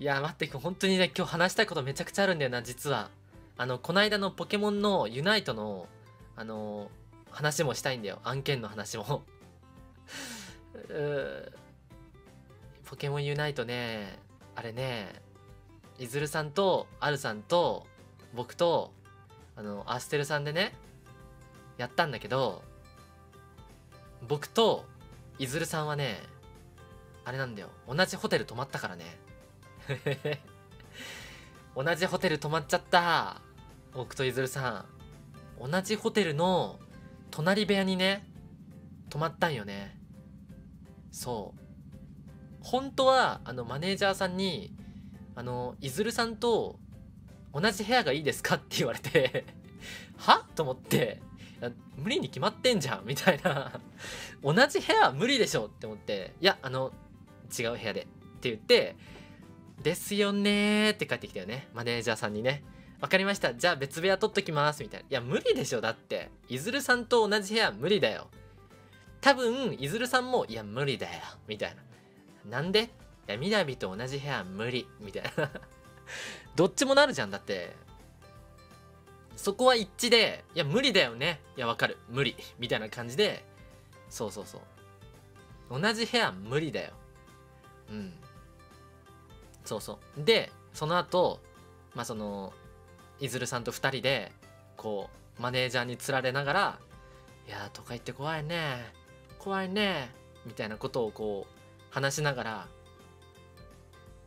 いや待って本当にね今日話したいことめちゃくちゃあるんだよな実は。あのこの間のポケモンのユナイトのあの話もしたいんだよ。案件の話も。ポケモンユナイトねあれねいずるさんとアルさんと僕とあのアステルさんでねやったんだけど僕といずるさんはねあれなんだよ。同じホテル泊まったからね。同じホテル泊まっちゃった。僕といずるさん。同じホテルの隣部屋にね泊まったんよね。そう。本当はあのマネージャーさんにあのいずるさんと同じ部屋がいいですかって言われて は？と思って。無理に決まってんじゃん。みたいな。同じ部屋は無理でしょって思って。いやあの違う部屋で。って言ってですよねって帰ってきたよね。マネージャーさんにね。分かりました。じゃあ別部屋取っときますみたいな。いや無理でしょだって。いずるさんと同じ部屋無理だよ。多分いずるさんもいや無理だよ。みたいな。なんで？いやみなびと同じ部屋無理。みたいな。どっちもなるじゃんだって。そこは一致でいや無理だよね。いやわかる。無理。みたいな感じで。そうそうそう。同じ部屋無理だよ。うん。そうそう。でその後まあそのいずるさんと2人でこうマネージャーにつられながら「いや都会って怖いね怖いね」みたいなことをこう話しながら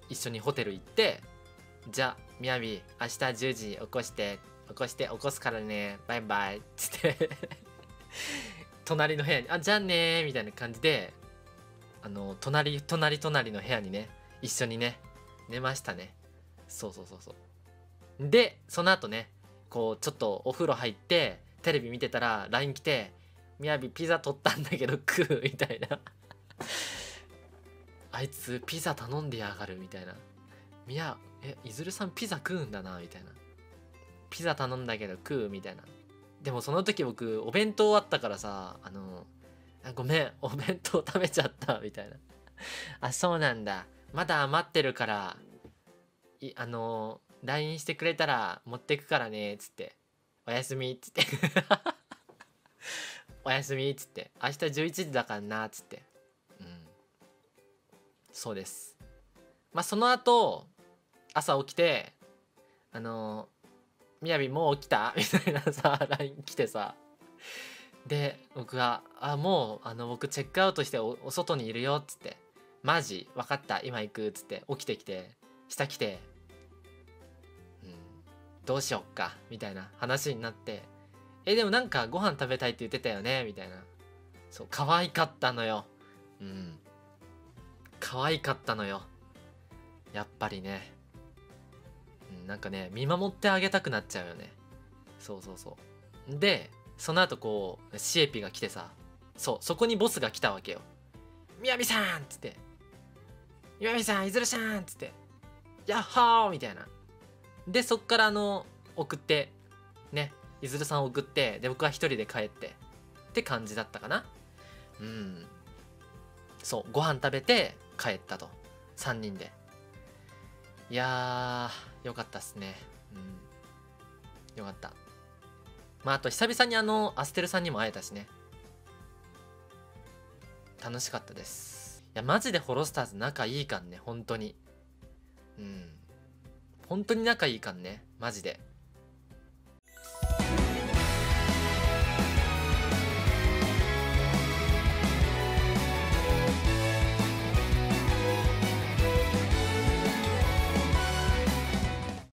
一緒にホテル行って「じゃあみやび明日10時起こして起こして起こすからねバイバイ」っつって。隣の部屋に「あじゃあね」みたいな感じであの隣隣隣の部屋にね一緒にね寝ましたね。そうそうそうそう。でその後ねこうちょっとお風呂入ってテレビ見てたら LINE 来て「みやびピザ取ったんだけど食う」みたいな。あいつピザ頼んでやがるみたいな「みやえいずるさんピザ食うんだな」みたいな「ピザ頼んだけど食う」みたいな。でもその時僕お弁当あったからさあのごめんお弁当食べちゃったみたいな。あそうなんだ。まだ余ってるからいあの LINE してくれたら持ってくからねっつって。おやすみっつって。おやすみっつって。明日11時だからなっつって。うん。そうです。まあその後朝起きてあのみやびもう起きた？みたいなさ LINE 来てさ。で僕が「あもうあの僕チェックアウトしてお外にいるよ」っつって「マジ分かった今行く」っつって起きてきて下来てうんどうしよっかみたいな話になってえでもなんかご飯食べたいって言ってたよねみたいな。そう可愛かったのよ。うん。可愛かったのよ。やっぱりね、うん、なんかね見守ってあげたくなっちゃうよね。そうそうそう。でその後こうシエピが来てさそうそこにボスが来たわけよみやびさん！っつって。みやびさんいずるしゃんっつって。やっほーみたいな。でそっからあの送ってねいずるさん送ってで僕は一人で帰ってって感じだったかな。うん。そうご飯食べて帰ったと。3人で。いやーよかったっすね。うん。よかった。まああと久々にあのアステルさんにも会えたしね。楽しかったです。やマジでホロスターズ仲いいかんね本当に。うん。本当に仲いいかんねマジで。